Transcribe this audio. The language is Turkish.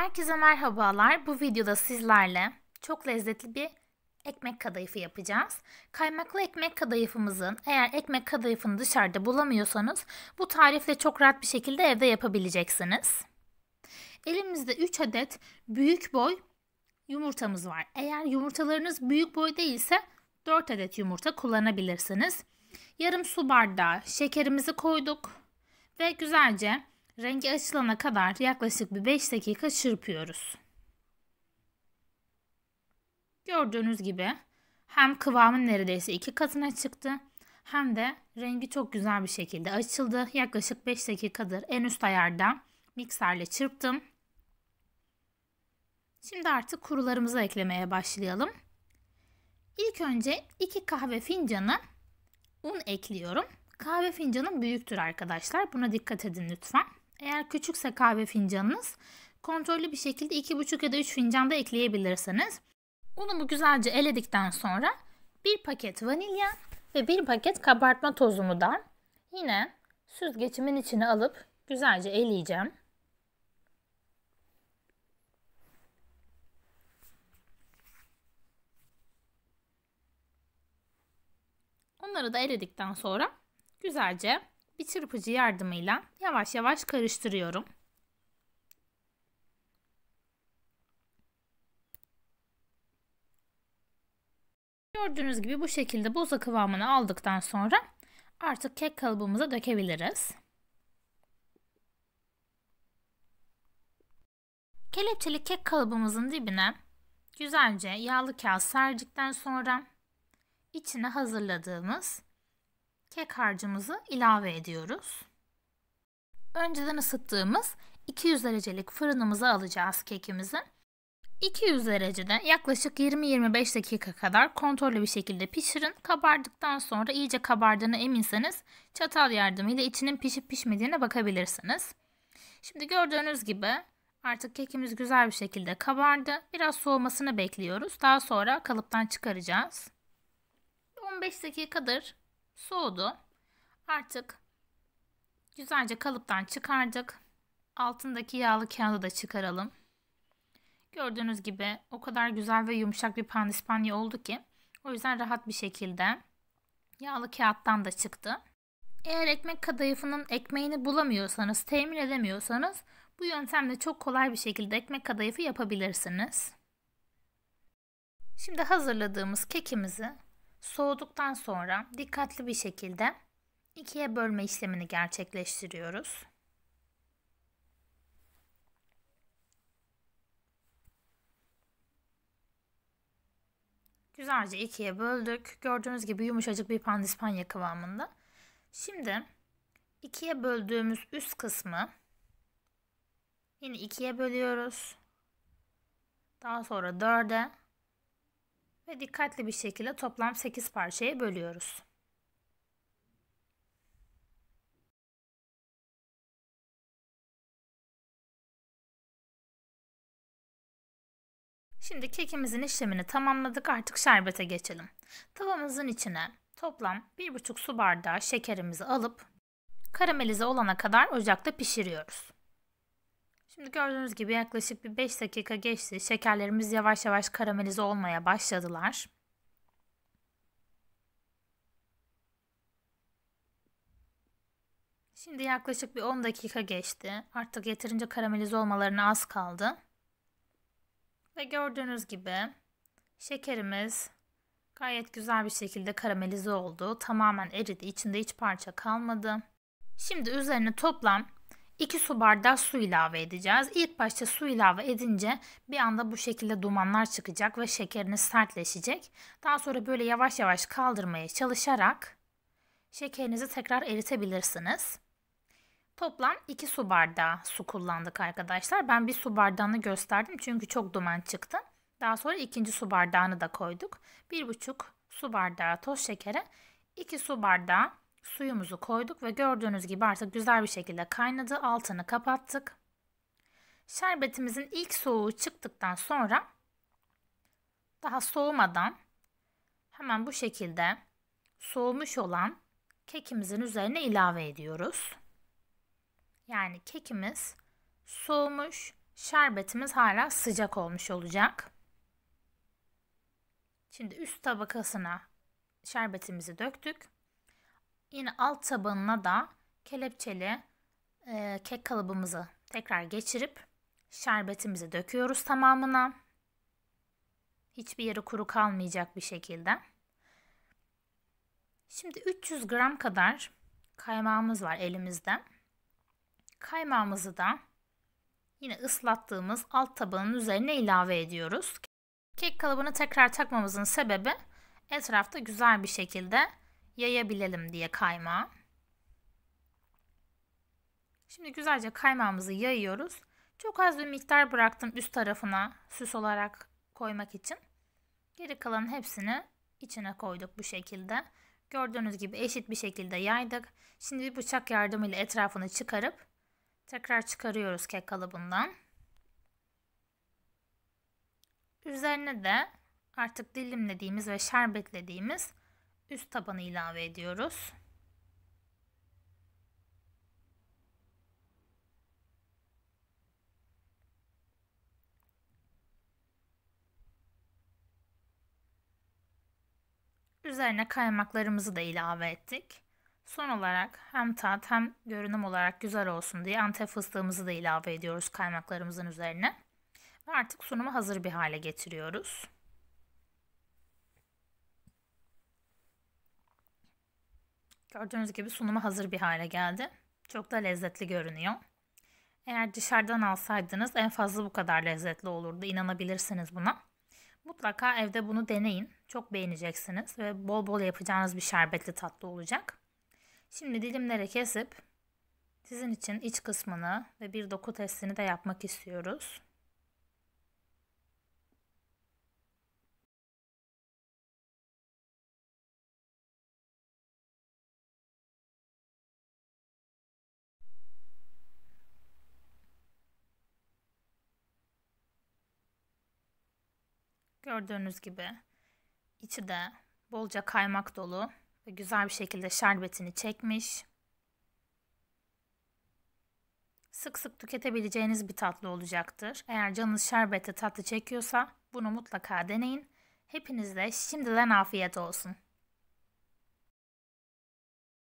Herkese merhabalar. Bu videoda sizlerle çok lezzetli bir ekmek kadayıfı yapacağız. Kaymaklı ekmek kadayıfımızın eğer ekmek kadayıfını dışarıda bulamıyorsanız bu tarifle çok rahat bir şekilde evde yapabileceksiniz. Elimizde 3 adet büyük boy yumurtamız var. Eğer yumurtalarınız büyük boy değilse 4 adet yumurta kullanabilirsiniz. Yarım su bardağı şekerimizi koyduk ve güzelce rengi açılana kadar yaklaşık bir 5 dakika çırpıyoruz. Gördüğünüz gibi hem kıvamın neredeyse iki katına çıktı hem de rengi çok güzel bir şekilde açıldı. Yaklaşık 5 dakikadır en üst ayarda mikserle çırptım. Şimdi artık kurularımızı eklemeye başlayalım. İlk önce 2 kahve fincanı un ekliyorum. Kahve fincanım büyüktür arkadaşlar. Buna dikkat edin lütfen. Eğer küçükse kahve fincanınız kontrollü bir şekilde 2,5 ya da 3 fincan da ekleyebilirsiniz. Unumu güzelce eledikten sonra bir paket vanilya ve bir paket kabartma tozumu da yine süzgecimin içine alıp güzelce eleyeceğim. Onları da eledikten sonra güzelce bir çırpıcı yardımıyla yavaş yavaş karıştırıyorum. Gördüğünüz gibi bu şekilde boza kıvamını aldıktan sonra artık kek kalıbımıza dökebiliriz. Kelepçeli kek kalıbımızın dibine güzelce yağlı kağıt serdikten sonra içine hazırladığımız kek harcımızı ilave ediyoruz. Önceden ısıttığımız 200 derecelik fırınımıza alacağız kekimizi. 200 derecede yaklaşık 20-25 dakika kadar kontrollü bir şekilde pişirin. Kabardıktan sonra iyice kabardığını eminseniz çatal yardımıyla içinin pişip pişmediğine bakabilirsiniz. Şimdi gördüğünüz gibi artık kekimiz güzel bir şekilde kabardı. Biraz soğumasını bekliyoruz. Daha sonra kalıptan çıkaracağız. 15 dakikadır soğudu. Artık güzelce kalıptan çıkardık. Altındaki yağlı kağıdı da çıkaralım. Gördüğünüz gibi o kadar güzel ve yumuşak bir pandispanya oldu ki o yüzden rahat bir şekilde yağlı kağıttan da çıktı. Eğer ekmek kadayıfının ekmeğini bulamıyorsanız, temin edemiyorsanız bu yöntemle çok kolay bir şekilde ekmek kadayıfı yapabilirsiniz. Şimdi hazırladığımız kekimizi soğuduktan sonra dikkatli bir şekilde ikiye bölme işlemini gerçekleştiriyoruz. Güzelce ikiye böldük. Gördüğünüz gibi yumuşacık bir pandispanya kıvamında. Şimdi ikiye böldüğümüz üst kısmı yine ikiye bölüyoruz. Daha sonra dörde ve dikkatli bir şekilde toplam 8 parçaya bölüyoruz. Şimdi kekimizin işlemini tamamladık. Artık şerbete geçelim. Tavamızın içine toplam 1,5 su bardağı şekerimizi alıp karamelize olana kadar ocakta pişiriyoruz. Şimdi gördüğünüz gibi yaklaşık bir 5 dakika geçti. Şekerlerimiz yavaş yavaş karamelize olmaya başladılar. Şimdi yaklaşık bir 10 dakika geçti. Artık yeterince karamelize olmalarına az kaldı. Ve gördüğünüz gibi şekerimiz gayet güzel bir şekilde karamelize oldu. Tamamen eridi. İçinde hiç parça kalmadı. Şimdi üzerine toplam 2 su bardağı su ilave edeceğiz. İlk başta su ilave edince bir anda bu şekilde dumanlar çıkacak ve şekeriniz sertleşecek. Daha sonra böyle yavaş yavaş kaldırmaya çalışarak şekerinizi tekrar eritebilirsiniz. Toplam 2 su bardağı su kullandık arkadaşlar. Ben bir su bardağını gösterdim çünkü çok duman çıktı. Daha sonra ikinci su bardağını da koyduk. 1,5 su bardağı toz şekere 2 su bardağı suyumuzu koyduk ve gördüğünüz gibi artık güzel bir şekilde kaynadı. Altını kapattık. Şerbetimizin ilk soğuğu çıktıktan sonra daha soğumadan hemen bu şekilde soğumuş olan kekimizin üzerine ilave ediyoruz. Yani kekimiz soğumuş şerbetimiz hala sıcak olmuş olacak. Şimdi üst tabakasına şerbetimizi döktük. Yine alt tabanına da kelepçeli e, kek kalıbımızı tekrar geçirip şerbetimizi döküyoruz tamamına. Hiçbir yeri kuru kalmayacak bir şekilde. Şimdi 300 gram kadar kaymağımız var elimizde. Kaymağımızı da yine ıslattığımız alt tabanın üzerine ilave ediyoruz. Kek kalıbını tekrar takmamızın sebebi etrafta güzel bir şekilde yayabilelim diye kaymağı. Şimdi güzelce kaymağımızı yayıyoruz. Çok az bir miktar bıraktım üst tarafına süs olarak koymak için. Geri kalan hepsini içine koyduk bu şekilde. Gördüğünüz gibi eşit bir şekilde yaydık. Şimdi bir bıçak yardımıyla etrafını çıkarıp tekrar çıkarıyoruz kek kalıbından. Üzerine de artık dilimlediğimiz ve şerbetlediğimiz üst tabanı ilave ediyoruz. Üzerine kaymaklarımızı da ilave ettik. Son olarak hem tat hem görünüm olarak güzel olsun diye antep fıstığımızı da ilave ediyoruz kaymaklarımızın üzerine. Ve artık sunumu hazır bir hale getiriyoruz. Gördüğünüz gibi sunumu hazır bir hale geldi. Çok da lezzetli görünüyor. Eğer dışarıdan alsaydınız en fazla bu kadar lezzetli olurdu. İnanabilirsiniz buna. Mutlaka evde bunu deneyin. Çok beğeneceksiniz ve bol bol yapacağınız bir şerbetli tatlı olacak. Şimdi dilimlere kesip sizin için iç kısmını ve bir doku testini de yapmak istiyoruz. Gördüğünüz gibi içi de bolca kaymak dolu ve güzel bir şekilde şerbetini çekmiş. Sık sık tüketebileceğiniz bir tatlı olacaktır. Eğer canınız şerbette tatlı çekiyorsa bunu mutlaka deneyin. Hepinizde şimdiden afiyet olsun.